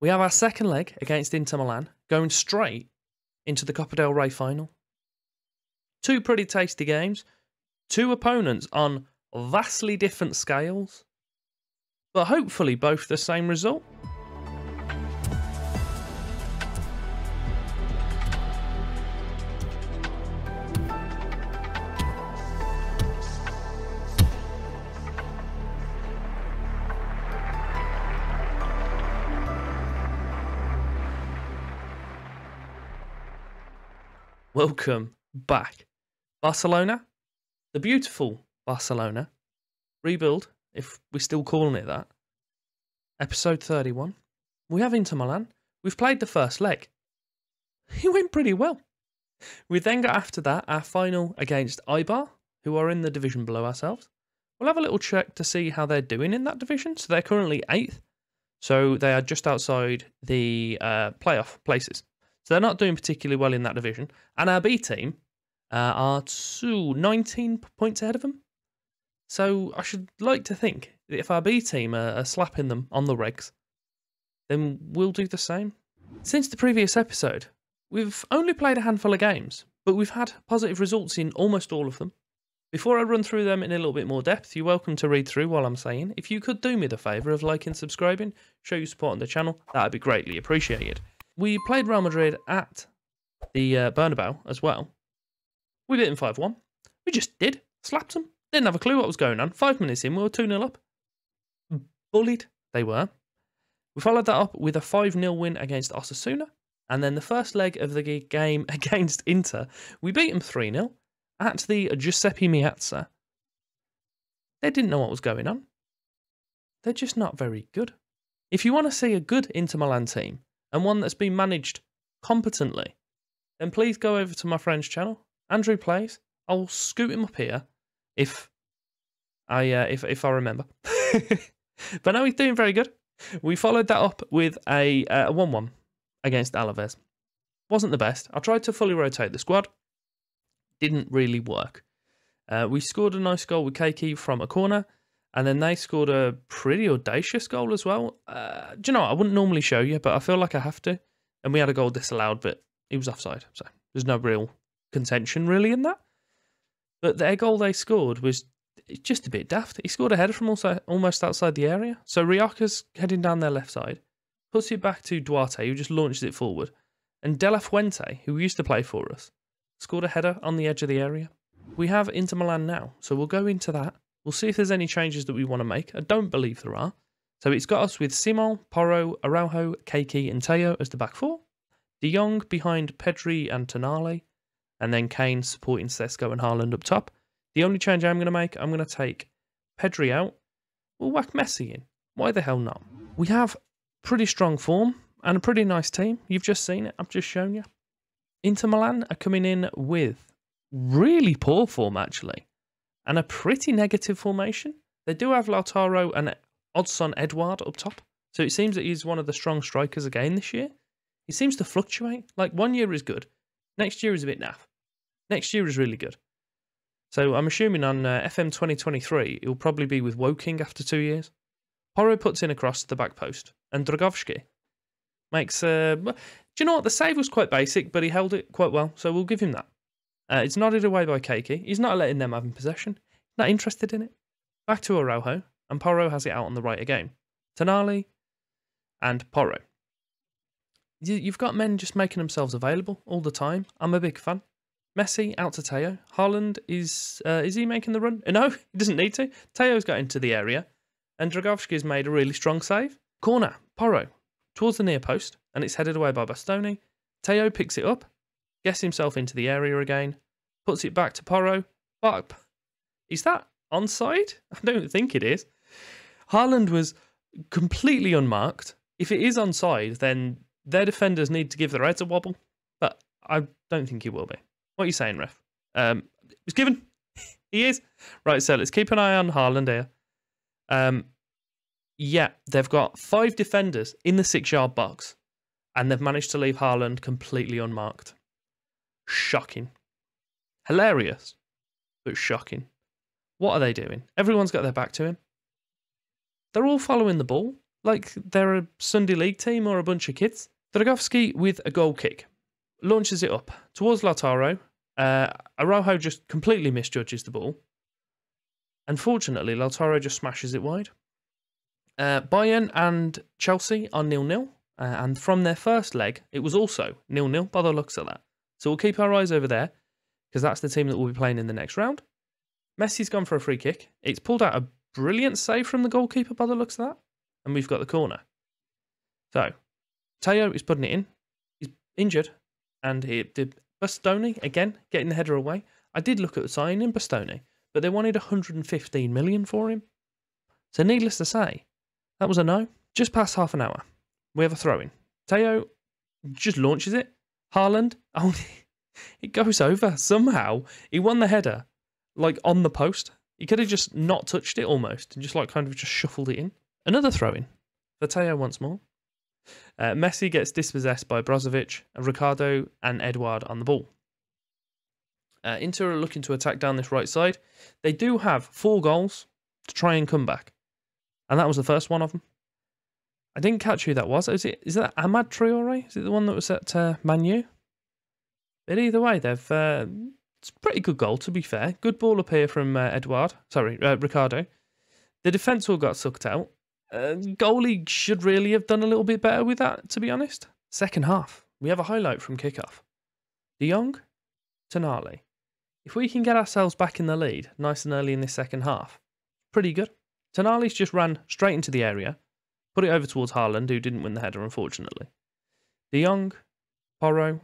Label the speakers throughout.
Speaker 1: We have our second leg against Inter Milan, going straight into the Copa del Rey final. Two pretty tasty games, two opponents on vastly different scales, but hopefully both the same result. Welcome back. Barcelona, the beautiful Barcelona, rebuild, if we're still calling it that. Episode 31. We have Inter Milan. We've played the first leg. It went pretty well. We then got after that our final against Eibar, who are in the division below ourselves. We'll have a little check to see how they're doing in that division. So they're currently eighth. So they are just outside the uh, playoff places. So they're not doing particularly well in that division. And our B team uh, are two, 19 points ahead of them. So I should like to think that if our B team are, are slapping them on the regs, then we'll do the same. Since the previous episode, we've only played a handful of games, but we've had positive results in almost all of them. Before I run through them in a little bit more depth, you're welcome to read through while I'm saying. If you could do me the favour of liking, subscribing, show your support on the channel, that would be greatly appreciated we played Real Madrid at the uh, Bernabeu as well. We beat them 5 1. We just did. Slapped them. Didn't have a clue what was going on. Five minutes in, we were 2 0 up. Bullied, they were. We followed that up with a 5 0 win against Osasuna. And then the first leg of the game against Inter, we beat them 3 0 at the Giuseppe Meazza. They didn't know what was going on. They're just not very good. If you want to see a good Inter Milan team, and one that's been managed competently, then please go over to my friend's channel, Andrew Plays. I'll scoot him up here if I uh, if if I remember. but now he's doing very good. We followed that up with a uh, a one one against Alaves. Wasn't the best. I tried to fully rotate the squad. Didn't really work. Uh, we scored a nice goal with Keiki from a corner, and then they scored a pretty audacious goal as well. Uh, do you know what? I wouldn't normally show you, but I feel like I have to. And we had a goal disallowed, but he was offside. So there's no real contention really in that. But their goal they scored was just a bit daft. He scored a header from also, almost outside the area. So Rioja's heading down their left side, puts it back to Duarte, who just launches it forward. And De La Fuente, who used to play for us, scored a header on the edge of the area. We have Inter Milan now, so we'll go into that We'll see if there's any changes that we want to make. I don't believe there are. So it's got us with Simon, Porro, Araujo, Keiki, and Teo as the back four. De Jong behind Pedri and Tonali. And then Kane supporting Sesko and Haaland up top. The only change I'm going to make, I'm going to take Pedri out. We'll whack Messi in. Why the hell not? We have pretty strong form and a pretty nice team. You've just seen it. I've just shown you. Inter Milan are coming in with really poor form, actually and a pretty negative formation. They do have Lautaro and Odson Edouard up top, so it seems that he's one of the strong strikers again this year. He seems to fluctuate. Like one year is good, next year is a bit naff, next year is really good. So I'm assuming on uh, FM 2023 it will probably be with Woking after two years. Porro puts in across the back post, and Dragowski makes. Uh, do you know what? The save was quite basic, but he held it quite well, so we'll give him that. Uh, it's nodded away by Keiki. He's not letting them have possession. Not interested in it. Back to Araujo, and Porro has it out on the right again. Tonali and Porro. You've got men just making themselves available all the time. I'm a big fan. Messi out to Teo. Haaland is uh, is he making the run? No, he doesn't need to. Teo's got into the area, and Dragowski's made a really strong save. Corner, Porro, towards the near post, and it's headed away by Bastoni. Teo picks it up gets himself into the area again, puts it back to Porro. But is that onside? I don't think it is. Haaland was completely unmarked. If it is onside, then their defenders need to give their heads a wobble. But I don't think he will be. What are you saying, ref? Um, it's given. he is. Right, so let's keep an eye on Haaland here. Um, yeah, they've got five defenders in the six yard box, and they've managed to leave Haaland completely unmarked. Shocking. Hilarious, but shocking. What are they doing? Everyone's got their back to him. They're all following the ball. like they're a Sunday League team or a bunch of kids. Dragowski with a goal kick launches it up towards Lautaro. Uh, Araujo just completely misjudges the ball. Unfortunately, Lautaro just smashes it wide. Uh, Bayern and Chelsea are nil-nil, uh, and from their first leg, it was also nil-nil by the looks of that. So we'll keep our eyes over there because that's the team that will be playing in the next round. Messi's gone for a free kick. It's pulled out a brilliant save from the goalkeeper by the looks of that, and we've got the corner. So Teo is putting it in. He's injured, and he did Bastoni again getting the header away. I did look at signing in Bastoni, but they wanted 115 million for him. So needless to say, that was a no. Just past half an hour, we have a throw in. Teo just launches it. Haaland, oh, it goes over somehow. He won the header, like on the post. He could have just not touched it almost and just like kind of just shuffled it in. Another throw in for Teo once more. Uh, Messi gets dispossessed by Brozovic, Ricardo, and Edouard on the ball. Uh, Inter are looking to attack down this right side. They do have four goals to try and come back, and that was the first one of them. I didn't catch who that was. Is it is that Amad Traore? Is it the one that was at uh, Manu? But either way, they've uh, it's a pretty good goal to be fair. Good ball up here from uh, Edouard. Sorry, uh, Ricardo. The defence all got sucked out. Uh, goalie should really have done a little bit better with that, to be honest. Second half, we have a highlight from kickoff. De Jong, Tonali. If we can get ourselves back in the lead nice and early in this second half, pretty good. Tonali's just ran straight into the area, put it over towards Haaland, who didn't win the header, unfortunately. De Jong, Porro,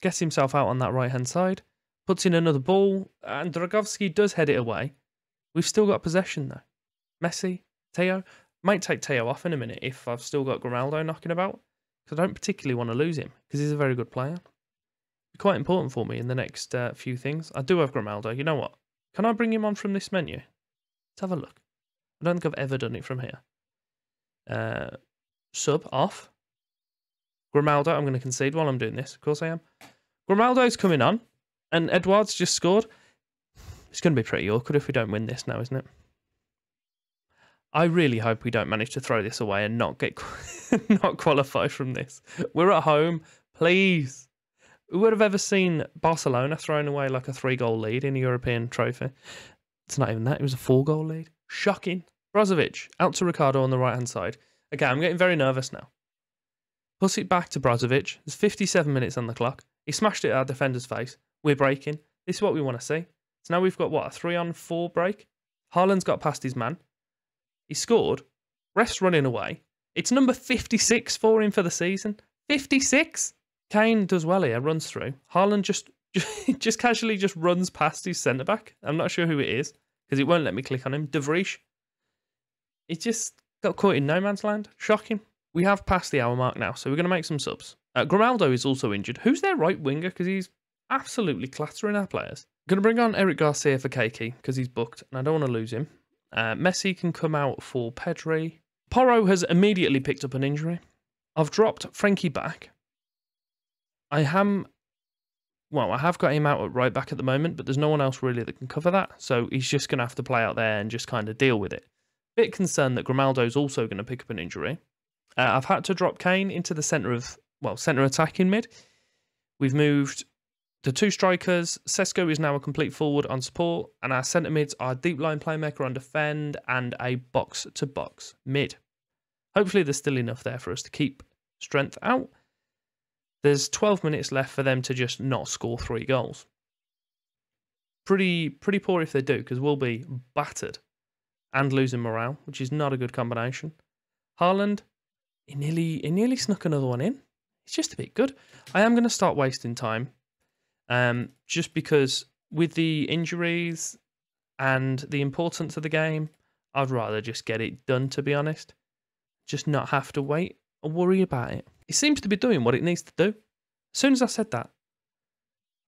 Speaker 1: gets himself out on that right hand side, puts in another ball, and Dragowski does head it away. We've still got possession though. Messi, Teo, might take Teo off in a minute if I've still got Grimaldo knocking about, because I don't particularly want to lose him, because he's a very good player. Quite important for me in the next uh, few things. I do have Grimaldo. You know what? Can I bring him on from this menu? Let's have a look. I don't think I've ever done it from here. Uh, sub off. Grimaldo, I'm going to concede while I'm doing this. Of course I am. Grimaldo's coming on, and Edouard's just scored. It's going to be pretty awkward if we don't win this now, isn't it? I really hope we don't manage to throw this away and not get not qualify from this. We're at home, please. Who would have ever seen Barcelona throwing away like a three goal lead in a European trophy? It's not even that, it was a four goal lead. Shocking. Brozovic out to Ricardo on the right hand side. Okay, I'm getting very nervous now. Puts it back to Brozovic. There's 57 minutes on the clock. He smashed it at our defender's face. We're breaking. This is what we want to see. So now we've got what, a three on four break? Haaland's got past his man. He scored. Ref's running away. It's number 56 for him for the season. 56? Kane does well here, runs through. Haaland just just casually just runs past his centre back. I'm not sure who it is because it won't let me click on him. De Vrij. He just got caught in no man's land. Shocking. We have passed the hour mark now, so we're going to make some subs. Uh, Grimaldo is also injured. Who's their right winger? Because he's absolutely clattering our players. Going to bring on Eric Garcia for Keiki because he's booked and I don't want to lose him. Uh, Messi can come out for Pedri. Porro has immediately picked up an injury. I've dropped Frenkie back. I am, well, I have got him out at right back at the moment, but there's no one else really that can cover that. So he's just going to have to play out there and just kind of deal with it. Bit concerned that Grimaldo's also going to pick up an injury. Uh, I've had to drop Kane into the centre of, well, centre attacking mid. We've moved the two strikers, Sesko is now a complete forward on support, and our centre mids are deep line playmaker on defend and a box to box mid. Hopefully, there's still enough there for us to keep strength out. There's 12 minutes left for them to just not score three goals. Pretty, pretty poor if they do, because we'll be battered and losing morale, which is not a good combination. Haaland, he nearly, he nearly snuck another one in. It's just a bit good. I am going to start wasting time um, just because with the injuries and the importance of the game, I'd rather just get it done, to be honest. Just not have to wait or worry about it. It seems to be doing what it needs to do. As soon as I said that,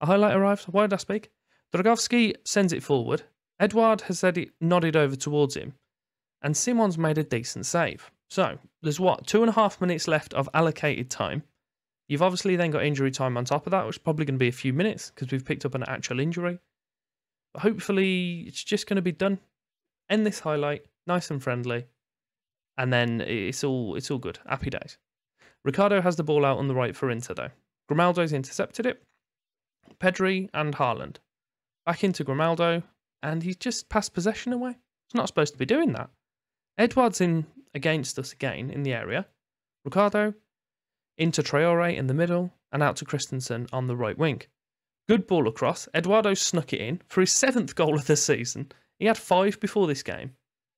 Speaker 1: a highlight arrives. Why did I speak? Dragowski sends it forward. Edouard has said it nodded over towards him. And Simon's made a decent save. So, there's what, two and a half minutes left of allocated time. You've obviously then got injury time on top of that, which is probably going to be a few minutes because we've picked up an actual injury. But hopefully, it's just going to be done. End this highlight, nice and friendly, and then it's all it's all good. Happy days. Ricardo has the ball out on the right for Inter though. Grimaldo's intercepted it. Pedri and Haaland back into Grimaldo, and he's just passed possession away. He's not supposed to be doing that. Edouard's in against us again in the area. Ricardo into Traore in the middle and out to Christensen on the right wing. Good ball across. Eduardo snuck it in for his seventh goal of the season. He had five before this game.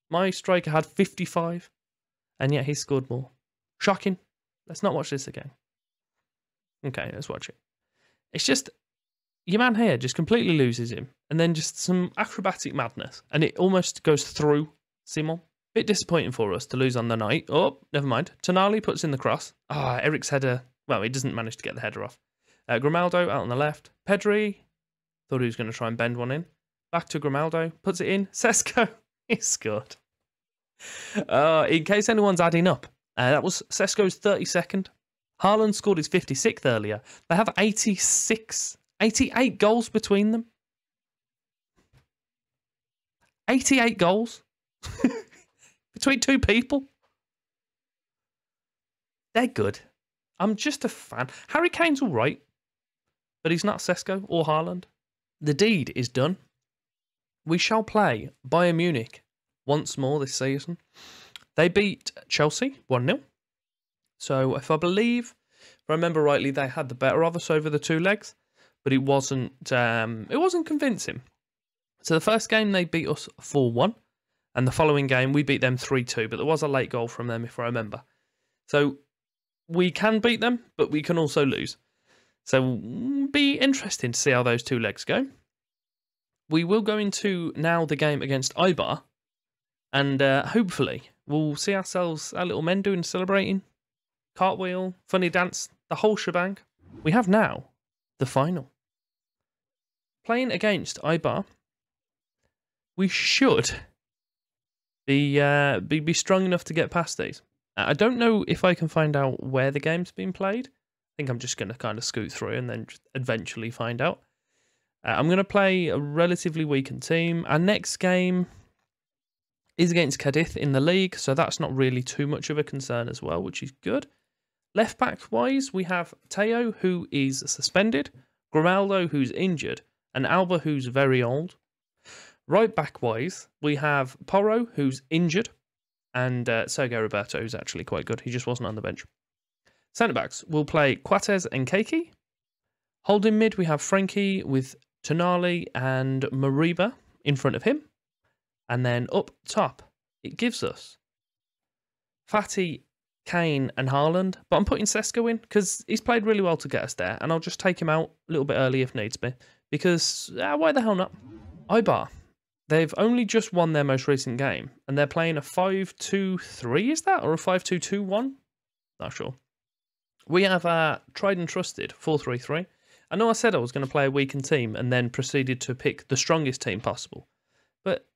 Speaker 1: My striker had 55, and yet he scored more. Shocking. Let's not watch this again. Okay, let's watch it. It's just your man here just completely loses him, and then just some acrobatic madness, and it almost goes through Simon. Bit disappointing for us to lose on the night. Oh, never mind. Tonali puts in the cross. Ah, Eric's header. Well, he doesn't manage to get the header off. Uh, Grimaldo out on the left. Pedri thought he was going to try and bend one in. Back to Grimaldo. Puts it in. Sesko. he scored. Uh, in case anyone's adding up, uh, that was Sesko's 32nd. Haaland scored his 56th earlier. They have 86, 88 goals between them. 88 goals between two people. They're good. I'm just a fan. Harry Kane's all right, but he's not Sesko or Haaland. The deed is done. We shall play Bayern Munich once more this season. They beat Chelsea 1 0. So, if I believe, if I remember rightly, they had the better of us over the two legs, but it wasn't um, it wasn't convincing. So the first game they beat us 4 1, and the following game we beat them 3 2, but there was a late goal from them if I remember. So we can beat them, but we can also lose. So be interesting to see how those two legs go. We will go into now the game against Eibar, and uh, hopefully we'll see ourselves, our little men doing celebrating, cartwheel, funny dance, the whole shebang. We have now the final. Playing against Eibar, we should be, uh, be be strong enough to get past these. I don't know if I can find out where the game's been played. I think I'm just going to kind of scoot through and then eventually find out. Uh, I'm going to play a relatively weakened team. Our next game is against Cadiz in the league, so that's not really too much of a concern as well, which is good. Left back wise, we have Teo, who is suspended, Grimaldo, who's injured, and Alba, who's very old. Right back wise, we have Porro, who's injured, and uh, Sergio Roberto, who's actually quite good. He just wasn't on the bench. Centre backs we'll play Coates and Keiki. Holding mid, we have Frenkie with Tonali and Moriba in front of him. And then up top, it gives us Fati, Kane, and Haaland. But I'm putting Sesko in because he's played really well to get us there. And I'll just take him out a little bit early if needs be. Because uh, why the hell not? Eibar. They've only just won their most recent game. And they're playing a 5 2 3, is that? Or a 5 2 2 1? Not sure. We have a tried and trusted 4 3 3. I know I said I was going to play a weakened team and then proceeded to pick the strongest team possible. But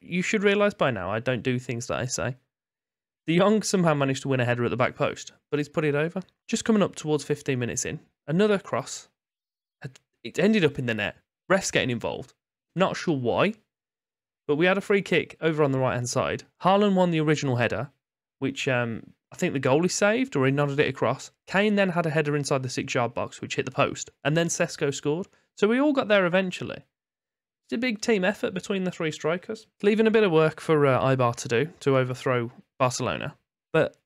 Speaker 1: you should realise by now I don't do things that I say. De Jong somehow managed to win a header at the back post, but he's put it over. Just coming up towards 15 minutes in, another cross. It ended up in the net. Refs getting involved. Not sure why, but we had a free kick over on the right hand side. Haaland won the original header, which um, I think the goalie saved or he nodded it across. Kane then had a header inside the six yard box, which hit the post, and then Sesko scored. So we all got there eventually. It's a big team effort between the three strikers, leaving a bit of work for uh, Eibar to do to overthrow Barcelona. But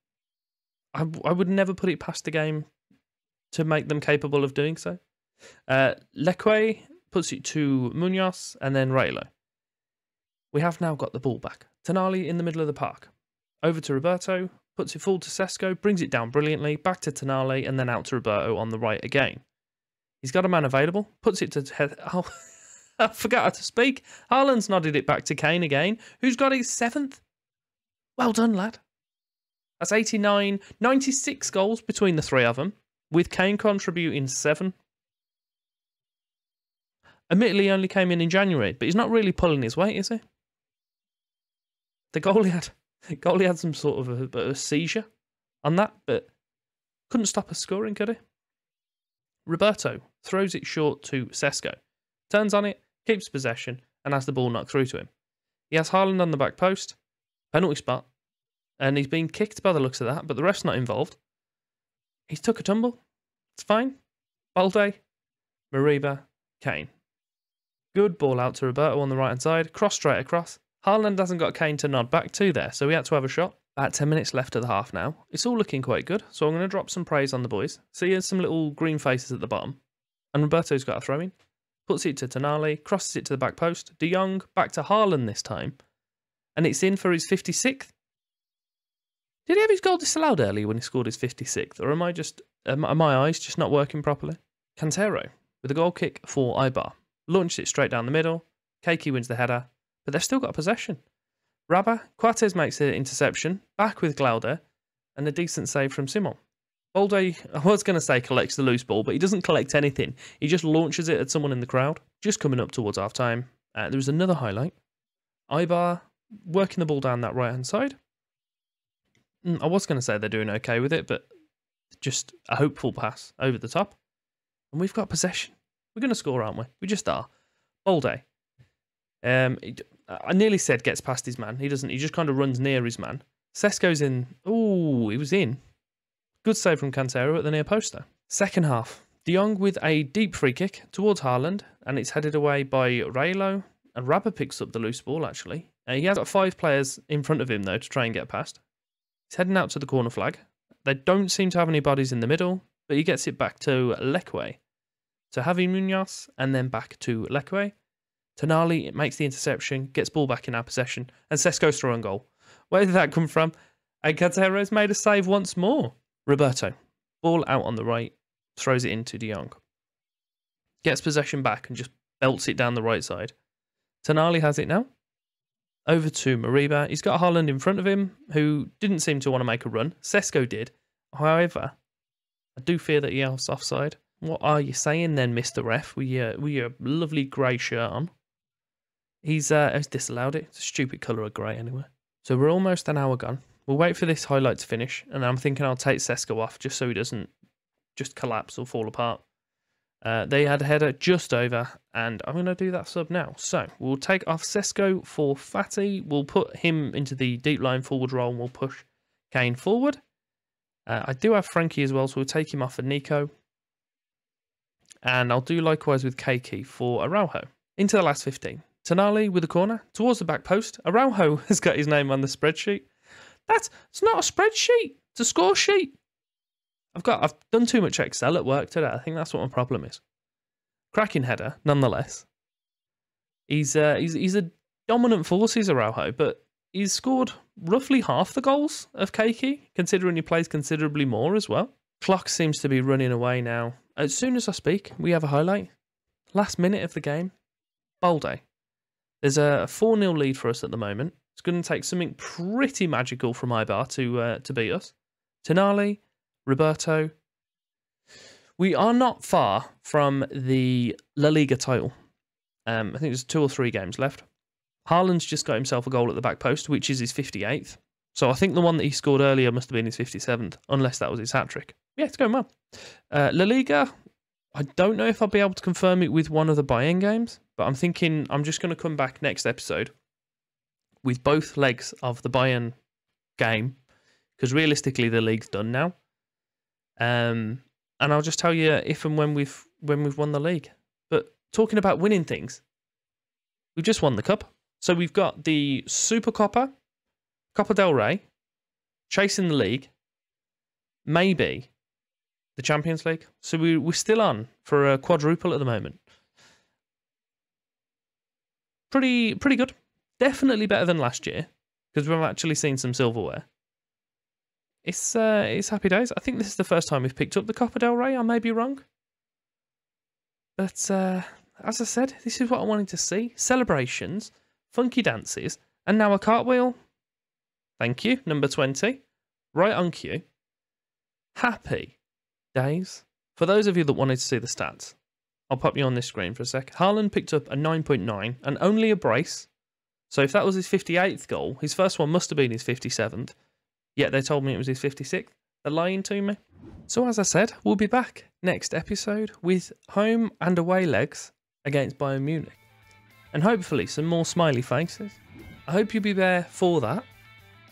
Speaker 1: I, I would never put it past the game to make them capable of doing so. Uh, Leque puts it to Munoz and then Raylo. We have now got the ball back. Tonali in the middle of the park. Over to Roberto, puts it full to Sesko, brings it down brilliantly, back to Tonali, and then out to Roberto on the right again. He's got a man available, puts it to. Oh, I forgot how to speak. Haaland's nodded it back to Kane again, who's got his seventh. Well done, lad. That's 89, 96 goals between the three of them, with Kane contributing seven. Admittedly, he only came in in January, but he's not really pulling his weight, is he? The goalie had Goalie had some sort of a, a seizure on that, but couldn't stop us scoring, could he? Roberto throws it short to Sesko, turns on it, keeps possession, and has the ball knocked through to him. He has Haaland on the back post, penalty spot, and he's been kicked by the looks of that, but the ref's not involved. He's took a tumble. It's fine. Balde, Moriba, Kane. Good ball out to Roberto on the right hand side, cross straight across. Haaland hasn't got Kane to nod back to there, so we had to have a shot. About 10 minutes left of the half now. It's all looking quite good, so I'm going to drop some praise on the boys. See, here's some little green faces at the bottom. And Roberto's got a throw in. Puts it to Tonali, crosses it to the back post. De Jong back to Haaland this time. And it's in for his 56th. Did he have his goal disallowed earlier when he scored his 56th? Or am I just, are my eyes just not working properly? Cantero with a goal kick for Eibar. Launched it straight down the middle. Keiki wins the header, but they've still got possession. Rabah, Coates makes the interception, back with Glaude, and a decent save from Simon. Balde, I was going to say collects the loose ball, but he doesn't collect anything. He just launches it at someone in the crowd. Just coming up towards half time. Uh, there was another highlight. Eibar working the ball down that right hand side. Mm, I was going to say they're doing okay with it, but just a hopeful pass over the top. And we've got possession. We're going to score, aren't we? We just are. Balde. Um, I nearly said gets past his man. He doesn't. He just kind of runs near his man. Sesko's in. Oh, he was in. Good save from Cantero at the near post. Second half. De Jong with a deep free kick towards Haaland, and it's headed away by Raylo. And Rabah picks up the loose ball, actually. Uh, he has got five players in front of him, though, to try and get past. He's heading out to the corner flag. They don't seem to have any bodies in the middle, but he gets it back to Leque, to Javi Munoz, and then back to Leque. Tonali makes the interception, gets ball back in our possession, and Sesko's throwing goal. Where did that come from? And Cantero's made a save once more. Roberto, ball out on the right, throws it into De Jong. Gets possession back and just belts it down the right side. Tonali has it now. Over to Moriba. He's got Haaland in front of him, who didn't seem to want to make a run. Sesko did. However, I do fear that he was offside. What are you saying then, Mr. Ref, with uh, your, with your lovely grey shirt on? He's, uh, he's disallowed it. It's a stupid colour of grey anyway. So we're almost an hour gone. We'll wait for this highlight to finish, and I'm thinking I'll take Sesko off just so he doesn't just collapse or fall apart. Uh, they had a header just over, and I'm going to do that sub now. So we'll take off Sesko for Fati. We'll put him into the deep line forward role, and we'll push Kane forward. Uh, I do have Frenkie as well, so we'll take him off for Nico. And I'll do likewise with Keiki for Araujo. Into the last 15. Tonali with a corner towards the back post. Araujo has got his name on the spreadsheet. That's it's not a spreadsheet. It's a score sheet. I've got I've done too much Excel at work today. I think that's what my problem is. Cracking header, nonetheless. He's uh, he's he's a dominant force, he's Araujo, but he's scored roughly half the goals of Keiki, considering he plays considerably more as well. Clock seems to be running away now. As soon as I speak, we have a highlight. Last minute of the game. Balde there's a 4 0 lead for us at the moment. It's going to take something pretty magical from Eibar to uh, to beat us. Tonali, Roberto. We are not far from the La Liga title. Um, I think there's two or three games left. Haaland's just got himself a goal at the back post, which is his 58th. So I think the one that he scored earlier must have been his 57th, unless that was his hat trick. Yeah, it's going well. Uh, La Liga, I don't know if I'll be able to confirm it with one of the Bayern games, but I'm thinking I'm just going to come back next episode with both legs of the Bayern game because realistically the league's done now. Um, and I'll just tell you if and when we've when we've won the league. But talking about winning things, we've just won the cup. So we've got the Super Copa, Copa del Rey, chasing the league, maybe the Champions League. So we, we're still on for a quadruple at the moment. Pretty pretty good. Definitely better than last year because we've actually seen some silverware. It's uh, it's happy days. I think this is the first time we've picked up the Copa del Rey. I may be wrong, but uh, as I said, this is what I wanted to see: celebrations, funky dances, and now a cartwheel. Thank you, number twenty, right on cue. Happy days. For those of you that wanted to see the stats, I'll pop you on this screen for a sec. Haaland picked up a 9.9 and only a brace. So if that was his 58th goal, his first one must have been his 57th. Yet they told me it was his 56th. They're lying to me. So as I said, we'll be back next episode with home and away legs against Bayern Munich. And hopefully some more smiley faces. I hope you'll be there for that.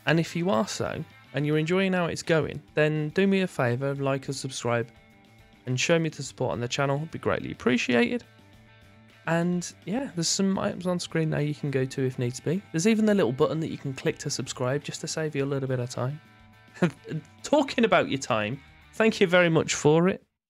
Speaker 1: And if you are so, and you're enjoying how it's going, then do me a favour, like and subscribe, and show me the support on the channel. It'd be greatly appreciated. And yeah, there's some items on screen now you can go to if needs be. There's even the little button that you can click to subscribe just to save you a little bit of time. Talking about your time, thank you very much for it.